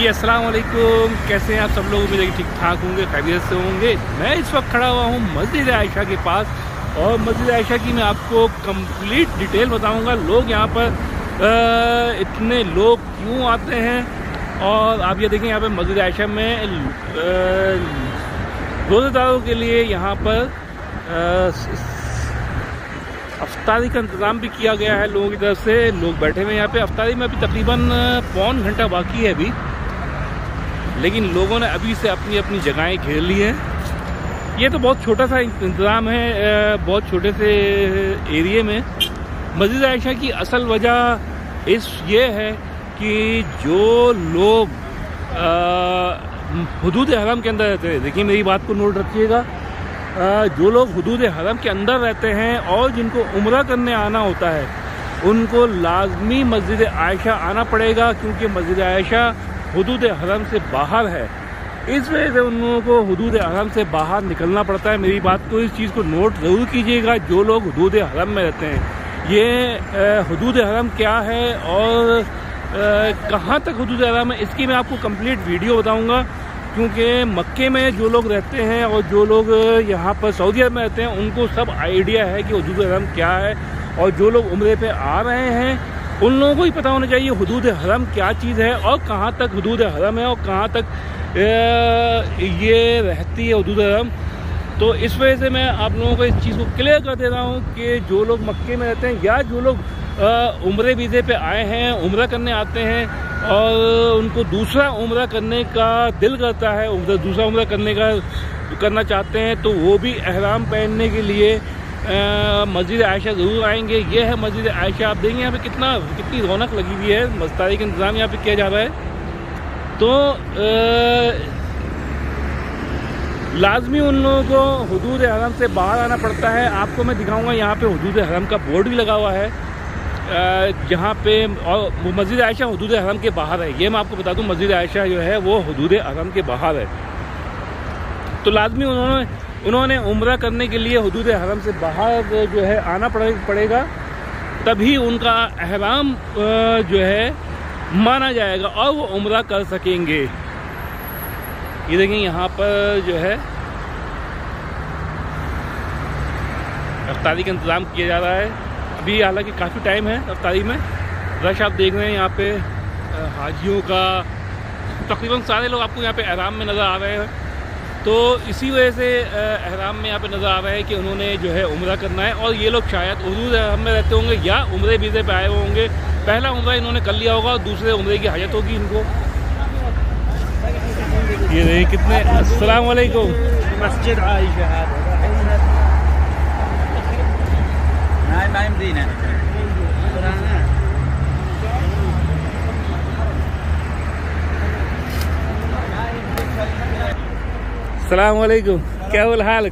जी अस्सलाम वालेकुम। कैसे हैं आप सब लोग? उम्मीद ठीक ठाक होंगे खैरियत से होंगे। मैं इस वक्त खड़ा हुआ हूँ मस्जिद आयशा के पास और मस्जिद आयशा की मैं आपको कंप्लीट डिटेल बताऊँगा। लोग यहाँ पर आ, इतने लोग क्यों आते हैं? और आप ये देखें यहाँ पर मस्जिद आयशा में रोज़ेदारों के लिए यहाँ पर अफ्तारी का इंतज़ाम भी किया गया है लोगों की तरफ़ से। लोग बैठे हुए हैं यहाँ पे। अफ्तारी में अभी तकरीबन पौन घंटा बाकी है अभी। लेकिन लोगों ने अभी से अपनी अपनी जगहें घेर ली हैं। ये तो बहुत छोटा सा इंतज़ाम है बहुत छोटे से एरिए में। मस्जिद आयशा की असल वजह इस ये है कि जो लोग हदूद हरम के अंदर रहते हैं, देखिए मेरी बात को नोट रखिएगा जो लोग हदूद हरम के अंदर रहते हैं और जिनको उम्र करने आना होता है, उनको लाजमी मस्जिद आयशा आना पड़ेगा, क्योंकि मस्जिद आयशा हदूद हरम से बाहर है। इस वजह से उन लोगों को हदूद हरम से बाहर निकलना पड़ता है। मेरी बात को इस चीज़ को नोट ज़रूर कीजिएगा, जो लोग हदूद हरम में रहते हैं। ये हदूद हरम क्या है और कहाँ तक हदूद हरम है, इसकी मैं आपको कंप्लीट वीडियो बताऊँगा। क्योंकि मक्के में जो लोग रहते हैं और जो लोग यहाँ पर सऊदी अरब में रहते हैं, उनको सब आइडिया है कि हदूद हरम क्या है। और जो लोग उम्र पे आ रहे हैं उन लोगों को ही पता होना चाहिए हदूद हरम क्या चीज़ है और कहाँ तक हदूद हरम है और कहाँ तक ये रहती है हदूद हरम। तो इस वजह से मैं आप लोगों को इस चीज़ को क्लियर कर दे रहा हूँ कि जो लोग मक्के में रहते हैं या जो लोग उम्र वीज़े पे आए हैं, उम्र करने आते हैं और उनको दूसरा उम्र करने का दिल करता है, उम्र, दूसरा उम्र करने का करना चाहते हैं तो वो भी अहराम पहनने के लिए मस्जिद आयशा ज़रूर आएँगे। ये है मस्जिद आयशा। आप देखेंगे यहाँ पे कितना, कितनी रौनक लगी हुई है। मस्तारी का इंतज़ाम यहाँ पे किया जा रहा है। तो लाजमी उन लोगों को हदूद हरम से बाहर आना पड़ता है। आपको मैं दिखाऊँगा यहाँ पे हदूद हरम का बोर्ड भी लगा हुआ है। जहाँ पे, और मस्जिद आयशा हदूद हरम के बाहर है। ये मैं आपको बता दूँ, मस्जिद आयशा जो है, वो हदूद हरम के बाहर है। तो लाजमी उन्होंने उन्होंने उम्र करने के लिए हदूद हरम से बाहर जो है आना पड़े, पड़ेगा तभी उनका अहराम जो है माना जाएगा और वो उम्र कर सकेंगे। ये देखिए यहाँ पर जो है अफ्तारी का इंतज़ाम किया जा रहा है। अभी हालाँकि काफ़ी टाइम है अफ्तारी में। रश आप देख रहे हैं यहाँ पे हाजियों का तकरीबन सारे लोग आपको यहाँ पे आराम में नज़र आ रहे हैं। तो इसी वजह से अहराम में यहाँ पे नज़र आ रहा है कि उन्होंने जो है उम्र करना है और ये लोग शायद उर्दू अहम में रहते होंगे या उम्र वीज़े पे आए हुए होंगे। पहला उम्र इन्होंने कर लिया होगा और दूसरे उम्र की हजत होगी इनको। ये नहीं कितने अस्सलाम वालेकुम। मस्जिद अलैक्म क्या बोल हाल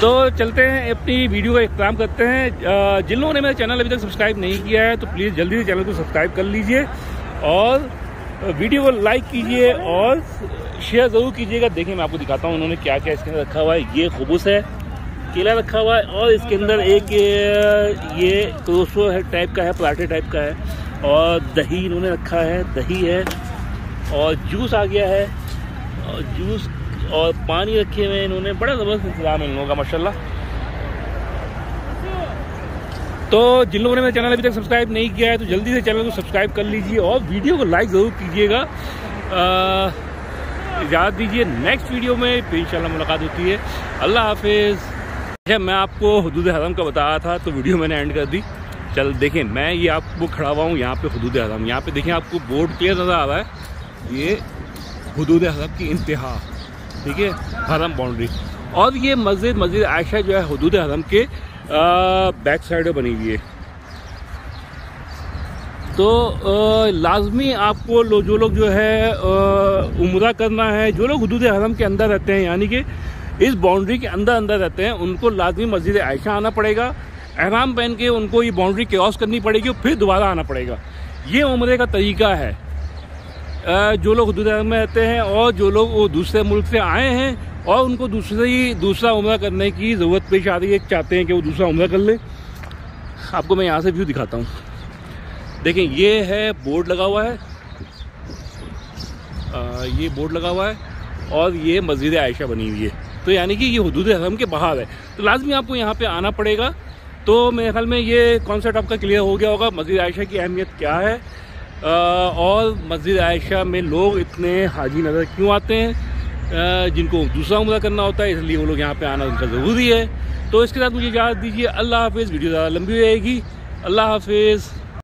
तो चलते हैं अपनी वीडियो का एहतराम करते हैं जिन लोगों ने मेरा चैनल अभी तक सब्सक्राइब नहीं किया है तो प्लीज़ जल्दी से चैनल को सब्सक्राइब कर लीजिए और वीडियो को लाइक कीजिए और शेयर ज़रूर कीजिएगा देखिए मैं आपको दिखाता हूँ उन्होंने क्या क्या इसके अंदर रखा हुआ है ये खबूस है केला रखा हुआ है और इसके अंदर एक ये क्रोसो है टाइप का है, पराठे टाइप का है। और दही इन्होंने रखा है, दही है, और जूस आ गया है। और जूस और पानी रखे हुए हैं इन्होंने, बड़ा ज़बरदस्त इंतज़ाम है इन लोगों का, माशाल्लाह। तो जिन लोगों ने मेरा चैनल अभी तक सब्सक्राइब नहीं किया है तो जल्दी से चैनल को सब्सक्राइब कर लीजिए और वीडियो को लाइक ज़रूर कीजिएगा। इजाज़त दीजिए, नेक्स्ट वीडियो में इन मुलाकात होती है। अल्लाह हाफिज़। अच्छा मैं आपको हदूद हरम का बताया था तो वीडियो मैंने एंड कर दी। चल देखें मैं ये आपको खड़ा हुआ हूँ यहाँ पे हदूद हरम यहाँ पे देखें आपको बोर्ड क्लियर नज़र आ रहा है। ये हदूद हरम की इंतहा ठीक है? हरम बाउंड्री और ये मस्जिद मस्जिद आयशा जो है हदूद हरम के आ, बैक साइड बनी हुई है। तो आ, लाजमी आपको लो, जो लोग जो है उम्र करना है जो लोग हदूद हरम के अंदर रहते हैं यानी कि इस बाउंड्री के अंदर अंदर रहते हैं उनको लाजमी मस्जिद आयशा आना पड़ेगा अहराम पहन के उनको ये बाउंड्री क्रॉस करनी पड़ेगी और फिर दोबारा आना पड़ेगा। ये उम्र का तरीका है। जो लोग हदूद में रहते हैं और जो लोग वो दूसरे मुल्क से आए हैं और उनको दूसरी दूसरा उम्र करने की ज़रूरत पेश आ रही है चाहते हैं कि वो दूसरा उम्र कर लें। आपको मैं यहाँ से व्यू दिखाता हूँ। देखें ये है बोर्ड लगा हुआ है। आ, ये बोर्ड लगा हुआ है और ये मस्जिद आयशा बनी हुई है। तो यानी कि ये हदूद हरम के बाहर है। तो लाजमी आपको यहाँ पर आना पड़ेगा। तो मेरे ख्याल में ये कॉन्सेप्ट आपका क्लियर हो गया होगा, मस्जिद आयशा की अहमियत क्या है। और मस्जिद आयशा में लोग इतने हाजी नज़र क्यों आते हैं? जिनको दूसरा उम्र करना होता है, इसलिए वो लोग यहाँ पे आना उनका ज़रूरी है। तो इसके साथ मुझे इजाज़त दीजिए। अल्लाह हाफिज़। वीडियो ज़्यादा लंबी रहेगी अल्लाह हाफिज़।